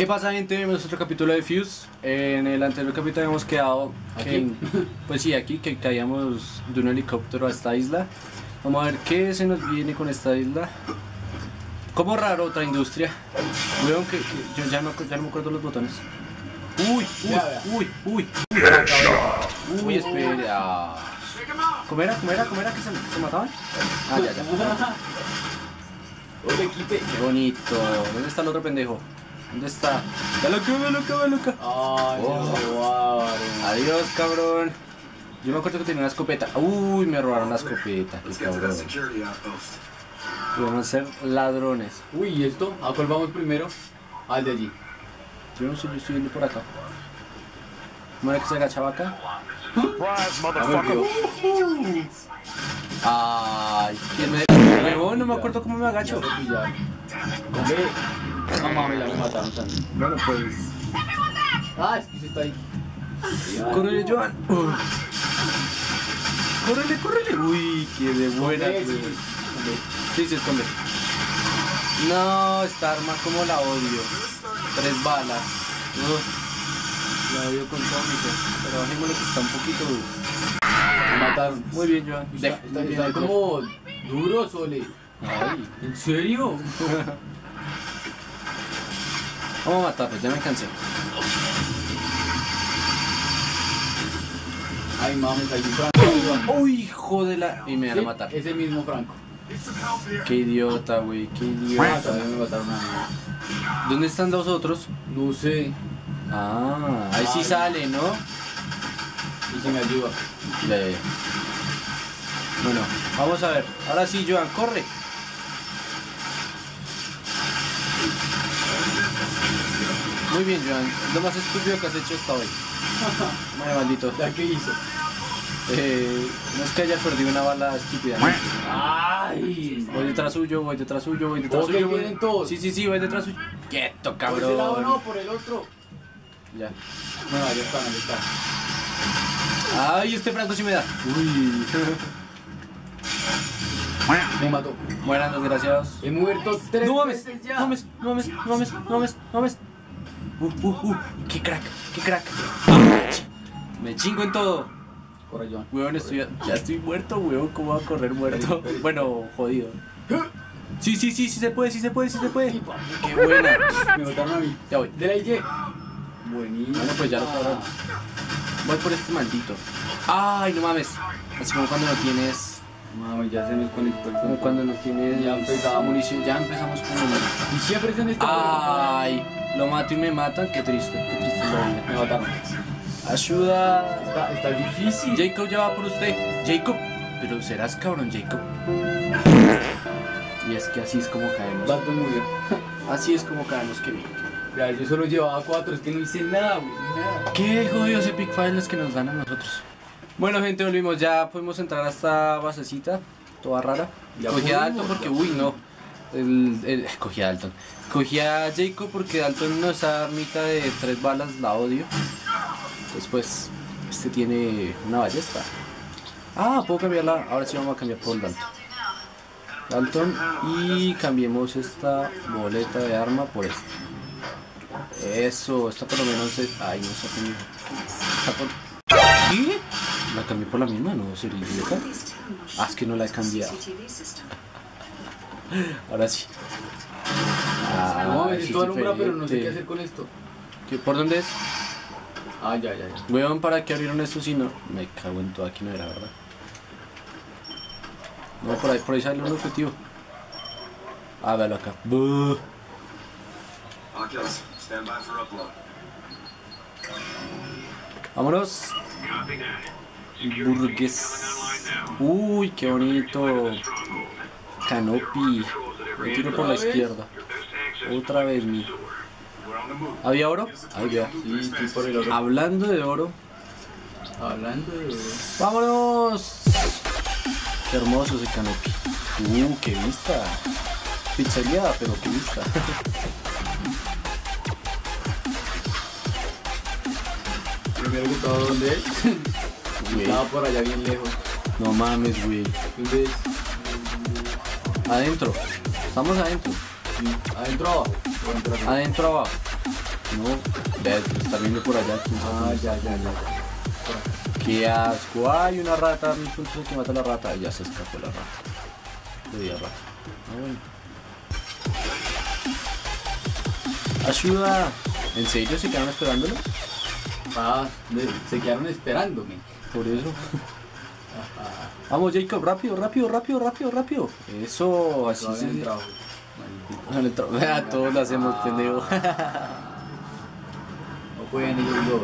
¿Qué pasa gente? Bienvenidos a otro capítulo de Fuse. En el anterior capítulo habíamos quedado ¿Aquí? en- pues sí, aquí que caíamos de un helicóptero a esta isla. Vamos a ver qué se nos viene con esta isla. Como raro otra industria. Veo que, que yo ya no, ya no me acuerdo los botones. Uy, uy, uy, uy. Uy, espera. ¿Cómo era? ¿Cómo era? ¿Cómo era que se, se mataban? Ah, ya, ya. Qué bonito. ¿Dónde está el otro pendejo? ¿Dónde está? ¡Ya loca, ya loca, ya loca! Ay, Oh. me robaron. Adiós, cabrón. Yo me acuerdo que tenía una escopeta. Uy, me robaron la escopeta. Qué cabrón. Podemos ser ladrones. Uy, ¿y esto? ¿A cuál vamos primero? Al de allí. Yo no sé, yo estoy yendo por acá. ¿Cómo era que se agachaba acá? Ah. Ay, ¿quién me... Huevón, no me acuerdo cómo me agacho. Hombre. No mames, ya me mataron. Bueno, pues... Ah, es que se está ahí. Córrele, Joan. Uy. Córrele, córrele. Uy, qué de buena. Sí. Sí, se esconde. No, esta arma como la odio. Tres balas. Uf, la odio con todo mi ser. Pero bajémosle que está un poquito duro. Me mataron. Muy bien, Joan. Está, está- está de- como duro, Sole. Ay. ¿En serio? Vamos a matarlos, ya me cansé. Ay, mames, ahí Franco. Uy, hijo de la. Y me van a matar. Ese mismo Franco. Qué idiota, güey, qué Ah, idiota. también me mataron a mí. ¿Dónde están los otros? No sé. Ah, ahí sí sale, ¿no? Y si me ayuda. Bueno, vamos a ver. Ahora sí, Joan, corre. Muy bien, Joan. Lo más estúpido que has hecho hasta hoy. Madre maldito. ¿Ya qué hizo? Eh, no es que haya perdido una bala estúpida. ¿no? Ay. Voy detrás suyo, voy detrás suyo, voy detrás suyo. voy- todos. Sí, sí, sí, voy detrás suyo. Quieto, Por ese lado cabrón. no, por el otro. Ya. Bueno, ahí están, ahí están. Ay, este Franco sí me da. Uy. Me mató. Mueran desgraciados. He muerto tres No mames, veces ya. no mames, no mames, no mames, no mames, no mames. Uh, uh, uh, qué crack, qué crack. Ah, Me chingo en todo. Corre, Joan. Weón, estoy, ya estoy muerto, weón. ¿Cómo va a correr muerto? Bueno, jodido. Sí, sí, sí, sí se puede, sí se puede, sí se puede. Qué buena. Me mataron a mí. Ya voy. De la IG. Buenísimo. Bueno, pues ya lo cobraron. Voy por este maldito. Ay, no mames. Así como cuando no tienes. Mami, ya se nos conectó el Como cuando no tienes. Ya empezamos. munición. Ya empezamos con munición. Y siempre es en este Ay, lo mato y me matan. Qué triste, qué triste. Me mataron. Ayuda. Está, está difícil. Jacob ya va por usted. Jacob. Pero serás cabrón, Jacob. Y es que así es como caemos. Dalton murió. Así es como caemos, que bien. Ya, yo solo llevaba cuatro, es que no hice nada, güey. Nada. Qué jodidos Epic Files que nos dan a nosotros. Bueno, gente, volvimos. Ya pudimos entrar a esta basecita, toda rara. Ya cogí a Dalton porque, uy, no. El, el- cogí a Dalton. Cogí a Jacob porque Dalton no esa armita de tres balas la odio. Después, este tiene una ballesta. Ah, puedo cambiarla. Ahora sí vamos a cambiar por Dalton. Dalton y cambiemos esta boleta de arma por esta. Eso, esta por lo menos es... Ay, no está conmigo. Está por... ¿Qué? ¿La cambié por la misma? No, sería idiota. Ah, es que no la he cambiado. Ahora sí. Ah, No, me esto alumbra, pero no sé qué hacer con esto. ¿Qué- ¿Por dónde es? Ah, ya, ya, ya. Weón, ¿para qué abrieron esto si no? Me cago en todo, aquí no era, ¿verdad? No, por ahí, por ahí sale un objetivo. Ah, véalo acá. Buh. Oculus, stand by for upload. Vámonos. Burgues. Uy, qué bonito. Canopy. Me tiro por la izquierda. Otra vez mi. ¿Había oro? Había. Sí, sí, por el otro. Hablando de oro. Hablando de... ¡Vámonos! Qué hermoso ese canopy. Uh, qué vista. Pizzería, pero qué vista. Todo, ¿dónde es? Güey, Estaba por allá bien lejos. no mames, güey. Adentro. Estamos adentro. Adentro abajo. Adentro abajo. No, está viendo por allá. Ah, ya, ya, ya. Qué asco. Ay, una rata. Mi punto que mata a la rata. Ya se escapó la rata. Le rata. Ah, bueno. Ayuda. ¿En serio se quedaron esperándolo? Ah, se quedaron esperándome. Por eso. Vamos, Jacob, rápido, rápido, rápido, rápido, rápido. Eso, así se. le entró. Vea, todos lo hacemos, pendejo. No pueden ellos dos.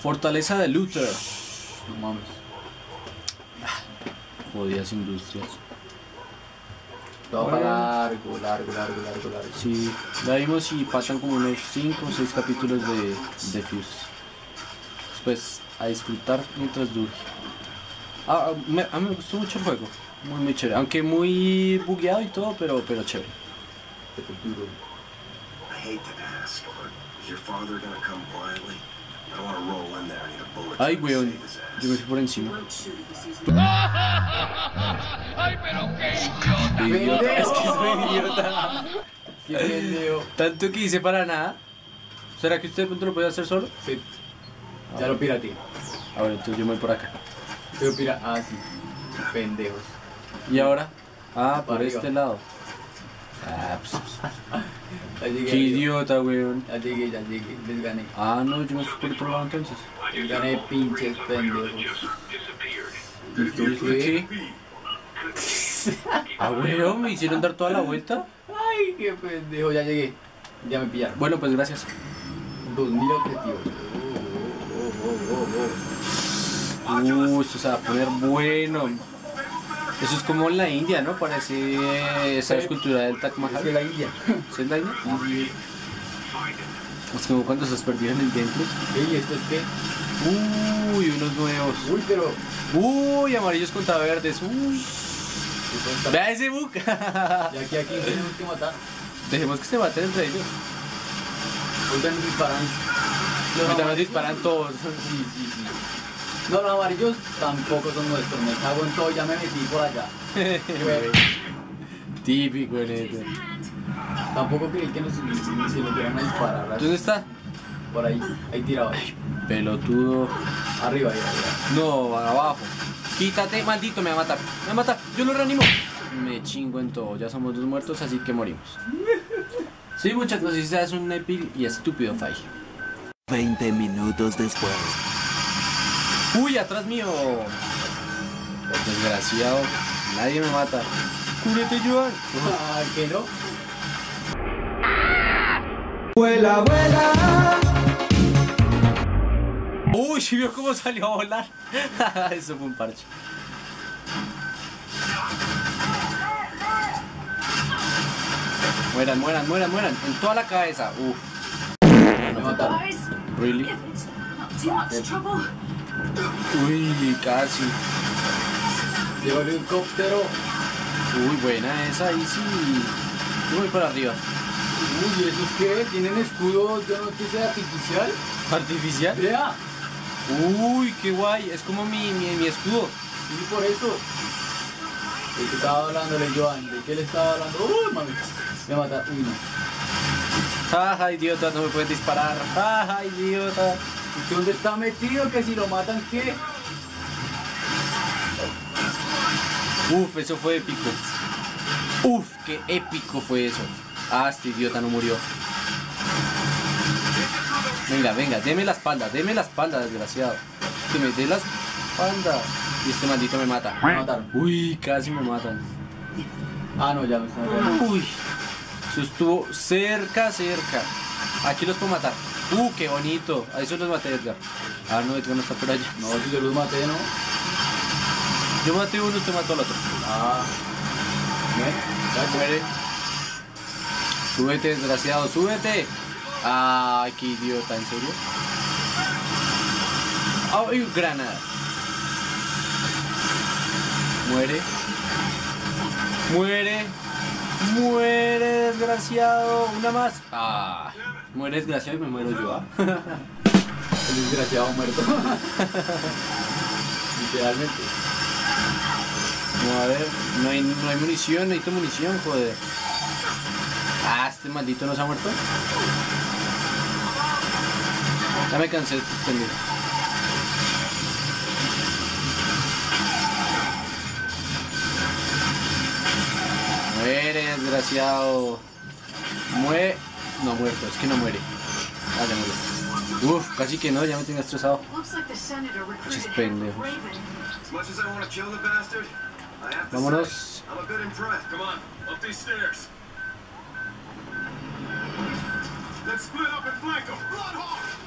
Fortaleza de Luther. No mames. Jodidas industrias. Todo Bueno. largo, largo, largo, largo, largo. Sí, ya vimos y pasan como unos 5 o 6 capítulos de, de Fuse. Después, a disfrutar mientras dure. Ah, ah, me- a mí me gustó mucho el juego. Muy, muy chévere. Aunque muy bugueado y todo, pero, pero chévere. I hate to ask, but is your father gonna come quietly? I don't wanna roll in there and need a bullet Ay, weón. Yo me fui por encima. ¡Pendejo! Idiota, es que soy idiota. ¡Qué pendejo! Tanto que hice para nada. ¿Será que usted de pronto lo puede hacer solo? Sí. Ya lo pirateé. A ver, entonces yo me voy por acá. Pero pira... Ah, sí. Pendejos. ¿Y ahora? Ah, por arriba. este lado. Ah, pues, Ya llegué. qué idiota, weón. Ya llegué, ya llegué. Les gané. Ah, no, yo me fui por otro lado entonces. Gané pinches pendejos. ¿Y tú ¿Y fue qué? Ah, me hicieron dar toda la vuelta. Ay, qué pendejo. Ya llegué. Ya me pillaron. Bueno, pues gracias. 2000 objetivos. Oh, oh, oh, oh, oh. Uh, esto se va a poner bueno. Eso es como en la India, ¿no? Parece esa escultura del Taj Es de la India. ¿Sí es la India? Sí. Es como cuando se en el gameplay. Ey, ¿esto es qué? Uy, unos nuevos. Uy, pero... Uy, amarillos contra verdes. Uy. ¿esto está- Vea ese bug. Y aquí, aquí tenemos que matar. Dejemos que se maten entre ellos. Ahorita nos disparan. Ahorita nos disparan todos. Sí, sí, sí. No, los amarillos tampoco son nuestros. Me cago en todo, ya me metí por allá. Típico, neto. Tampoco creí que nos, si nos iban a disparar. ¿Dónde está? Por ahí, ahí tirado. Pelotudo. Arriba, ahí, arriba. No, abajo. Quítate, maldito, me va a matar. Me va a matar. Yo lo reanimo. Me chingo en todo. Ya somos dos muertos, así que morimos. Sí, muchachos, si seas un épico y estúpido Fai. 20 minutos después. Uy, atrás mío. Desgraciado. Nadie me mata. Cúrete, Joan. Ah, ¿qué no? Uy, ¿sí vio cómo salió a volar? Eso fue un parche. Mueran, mueran, mueran, mueran. En toda la cabeza. Uf. Me mataron. Really? Uy, casi. Llegó el helicóptero. Uy, buena esa, ahí sí. Yo voy para arriba. Uy, ¿y esos qué? ¿Tienen escudo, yo no sé, artificial? ¿Artificial? Vea. Uy, qué guay. Es como mi, mi, mi escudo. Sí, por eso. ¿De qué estaba hablando el Joan? ¿De qué le estaba hablando? Uy, mami. Me va a matar. Uy, no. Idiota, no me puedes disparar. Jaja, idiota. ¿Y dónde está metido? Que si lo matan, ¿qué? Uf, eso fue épico. Uf, qué épico fue eso. Ah, este idiota no murió. Venga, venga, deme la espalda, deme la espalda, desgraciado. Que me dé la espalda. Y este maldito me mata. Me mataron. Uy, casi me matan. Ah, no, ya me están matando. Uy, eso estuvo cerca, cerca. Aquí los puedo matar. Uh, qué bonito. A eso los maté, Edgar. Ah, no, Edgar no está por allá. No, si yo los maté, ¿no? Yo maté uno, usted mató al otro. Ah. ¿Ven? Ya Muere. Súbete, desgraciado, súbete. Ay, qué idiota, ¿en serio? Ay, granada. Muere. Muere. Muere, desgraciado. Una más. Ah, muere desgraciado y me muero yo. ¿ah? El desgraciado muerto. Literalmente. No, a ver, no hay, no hay munición, necesito munición, joder. Este maldito no se ha muerto. Ya me cansé de estos pendejos. Muere, desgraciado. Muere. No muerto, es que no muere. Ah, ya murió. Uf, casi que no, ya me tenía estresado. Looks like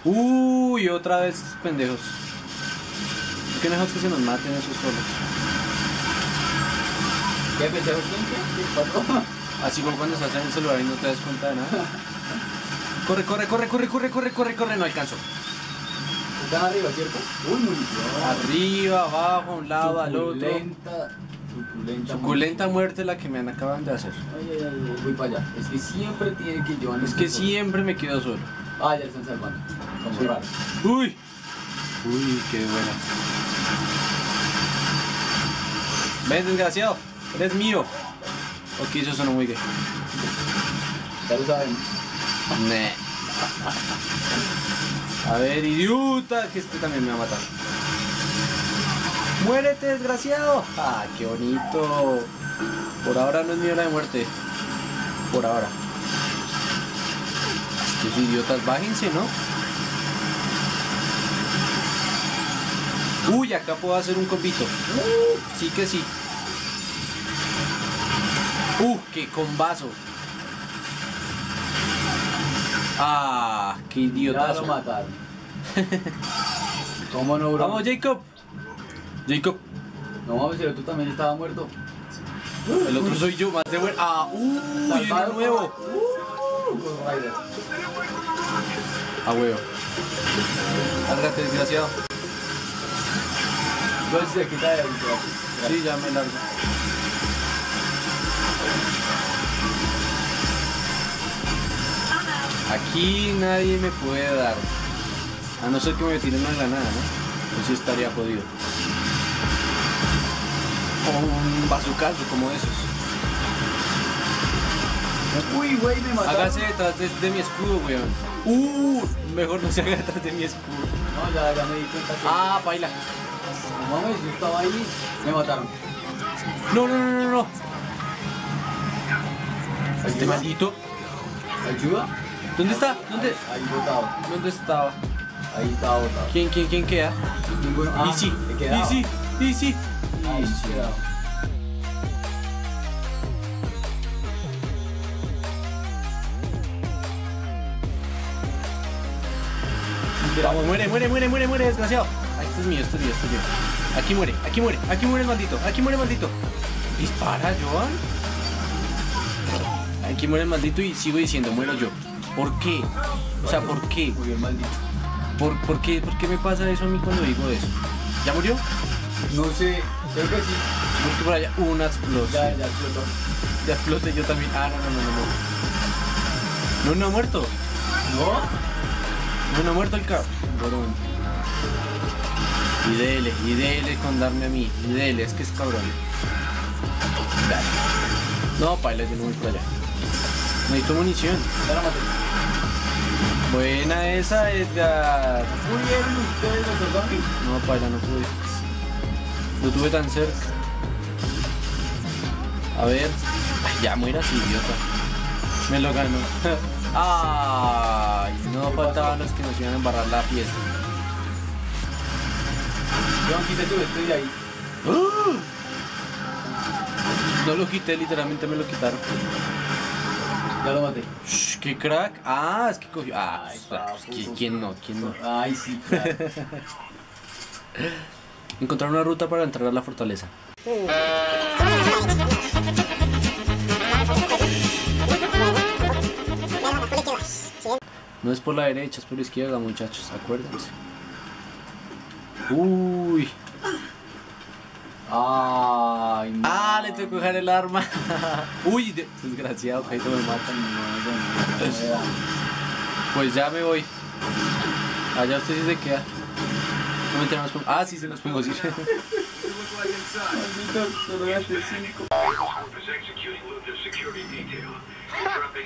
Uy, otra vez estos pendejos. ¿Por qué no dejamos que se nos maten esos solos? ¿Qué pendejo? ¿Quién? ¿Qué? Así como cuando estás en el celular y no te das cuenta de nada. Corre, corre, corre, corre, corre, corre, corre, corre, no alcanzo. Están arriba, ¿cierto? Uy, munición. Arriba, abajo, a un lado, al otro. Suculenta. Suculenta. Suculenta muerte la que me han acaban de hacer. Ay, ay, ay, voy para allá. Es que siempre tiene que llevar. Es que siempre me quedo solo. Ah, ya lo están salvando. Como Sí. raro. Uy. Uy, qué buena. Ven, desgraciado. Eres mío. Ok, eso sonó muy gay. Ya lo saben. A ver, idiota, que este también me va a matar. ¡Muérete, desgraciado! ¡Ah, qué bonito! Por ahora no es mi hora de muerte. Por ahora. Estos idiotas, bájense, ¿no? Uy, acá puedo hacer un combito. Uh, sí que sí. Uh, qué combazo. Ah, qué idiotazo. ¿Cómo no, bro? Vamos, Jacob. Jacob. No mames, pero tú también estabas muerto. El otro soy yo, más de buen. Ah, Salvado uno nuevo. Uh, Ghost Rider. A huevo. Lárgate, desgraciado. Si se quita ahí. Sí, ya me largo. Aquí nadie me puede dar. A no ser que me tiren una granada, ¿no? Pues sí estaría jodido. O un bazucazo como esos. Uy, güey, me mataron. Hágase detrás de, de mi escudo, weón. Uh, mejor no se haga detrás de mi escudo. No, ya, ya me di cuenta que. Ah, baila. No mames, yo estaba ahí. Me mataron. No, no, no, no, no. Este ¿Ayuda? maldito. ¿Ayuda? ¿Dónde está? ¿Dónde? Ahí botado. ¿Dónde estaba? Ahí estaba botado. ¿Quién, quién, quién queda? Ninguno. Ah, Easy. Easy, Easy. Ahí he quedado. Vamos, muere, muere, muere, muere, muere, desgraciado. Este es mío, este es mío, este es mío. Aquí muere, aquí muere, aquí muere el maldito, aquí muere el maldito. Dispara, Joan. Aquí muere el maldito y sigo diciendo, muero yo. ¿Por qué? O sea, ¿por qué? Muy bien, maldito. ¿Por, por qué? ¿Por qué me pasa eso a mí cuando digo eso? ¿Ya murió? No sé, creo que sí. Porque por allá una explosión. Ya, ya explotó. Ya exploté yo también. Ah, no, no, no, no. No, no ha muerto. ¿No? No, no ha muerto el cabrón. Y dele, y dele con darme a mí. Y dele, es que es cabrón. Dale. No, paila, yo no voy por allá. Necesito munición. Buena esa, Edgar. ¿Murieron ustedes los dos zombies? No, paila, no pude. Lo tuve tan cerca. A ver. Ay, ya mueras, idiota. Me lo ganó. Ay, no faltaban los que nos iban a embarrar la fiesta. John, quítate tú, estoy ahí. ¡Ah! No lo quité, literalmente me lo quitaron. Ya lo maté. Shh, ¡Qué crack! Ah, es que cogió. Ah, Ay, pues, ah, pues. ¿quién- ¿quién no? ¿Quién no? Ay, sí, claro. Encontrar una ruta para entrar a la fortaleza. No es por la derecha, es por la izquierda, muchachos, acuérdense. Uy. Ay, no. Ah, le tengo que coger el arma. Uy, de- desgraciado, que ahí me matan. Pues ya me voy. Allá usted sí se queda. No me tenemos Ah, sí se los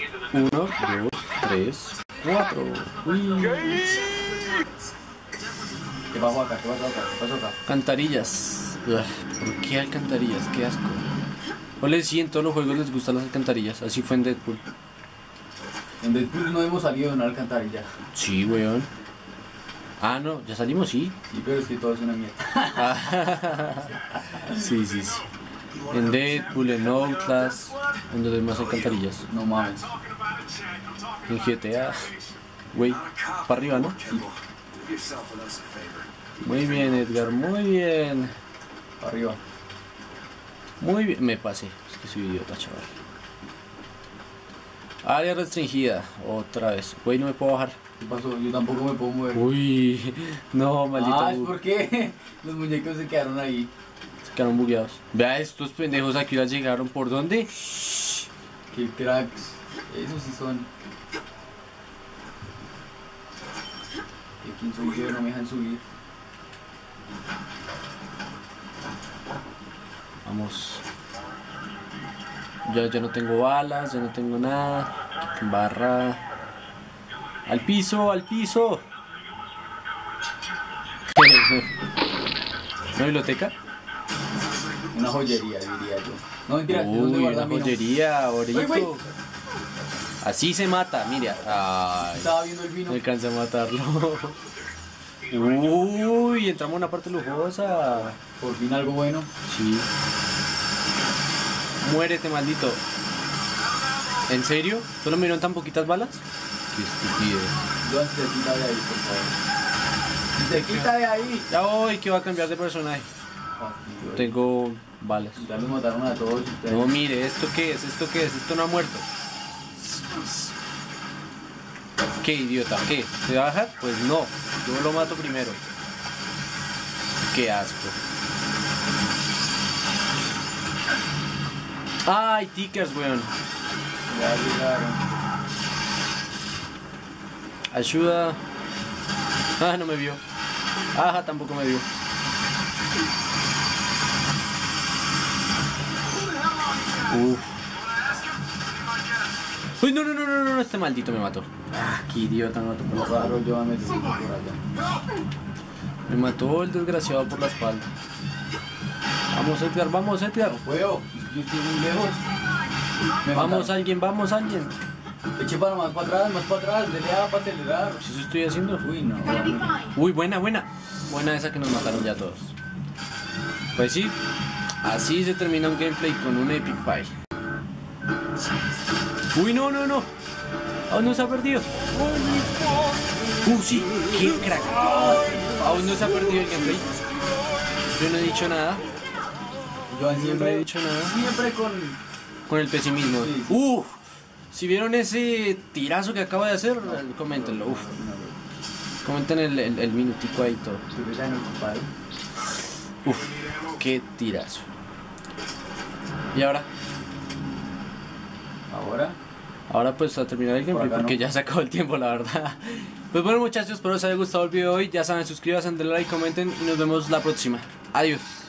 into the Uno, dos, tres, cuatro. Uy. ¿Qué pasó acá? ¿Qué pasó acá? ¿Qué pasó acá? Alcantarillas. Ugh, ¿Por qué alcantarillas? Qué asco. Ole, sí, en todos los juegos les gustan las alcantarillas. Así fue en Deadpool. En Deadpool no hemos salido de una alcantarilla. Sí, weón. Ah, no, ya salimos, sí. Sí, pero es que todo es una mierda. Sí, sí, sí. En Deadpool, en Outlast, en donde hay más alcantarillas. No mames. En GTA. Güey, para arriba, ¿no? Kimball, Muy bien, Edgar, muy bien. Arriba. Muy bien. Me pasé. Es que soy idiota, chaval. Área restringida. Otra vez. Güey, no me puedo bajar. ¿Qué pasó? Yo tampoco me puedo mover. Uy, no, maldito. Ah, es bug. porque los muñecos se quedaron ahí. Se quedaron bugueados. Vea, estos pendejos aquí ya llegaron. ¿Por dónde? Qué cracks. Esos sí son. ¿Y soy yo? No me dejan subir. Vamos. Ya, ya no tengo balas, ya no tengo nada. Barra. Al piso, al piso. ¿Una biblioteca? Una joyería, diría yo. No, mentira, ¿dónde Uy, una joyería, orito. Así se mata, mira. Ay, Estaba viendo el no vino. alcancé a matarlo. Uy, entramos a una parte lujosa. Por fin algo bueno. Sí. Muérete, maldito. ¿En serio? ¿Solo me dieron tan poquitas balas? Qué estúpido. Joan, se quita de ahí, por favor. Se quita de ahí. Ya voy, que va a cambiar de personaje. Tengo balas. Ya los mataron a todos ustedes. No, mire, ¿esto qué es? ¿Esto qué es? Esto no ha muerto. ¿Qué idiota? ¿Qué? ¿Se va a bajar? Pues no. Yo lo mato primero. Qué asco. Ay, tickers, weón. Ya llegaron. Ayuda. Ah, no me vio. Ajá, tampoco me vio. Uf. Uy, no, no, no, no, no, este maldito me mató. Ah, qué idiota me mató por espalda. Claro, Joan, me por allá. Me mató el desgraciado por la espalda. Vamos, Edgar, vamos, Edgar. Puedo, yo estoy muy lejos. Me Vamos, mataron. alguien, vamos, alguien. Eche para más para atrás, más para atrás, dele A para acelerar. Si eso estoy haciendo. Uy, no. Uy, buena, buena. Buena esa que nos mataron ya todos. Pues sí, así se termina un gameplay con un Epic Fight. Uy, no, no, no. Aún no se ha perdido. Uh, sí, qué crack. Aún no se ha perdido el gameplay. Yo no he dicho nada. Yo no he siempre, dicho nada. siempre con... Con el pesimismo. Sí. Uf. Si vieron ese tirazo que acaba de hacer, coméntenlo. Uf. Comenten el, el, el minutico ahí todo. Uf, qué tirazo. Y ahora, Ahora, ahora pues a terminar el gameplay porque no. ya se acabó el tiempo, la verdad. Pues bueno muchachos, espero les haya gustado el video de hoy. Ya saben, suscríbanse, denle like, comenten y nos vemos la próxima. Adiós.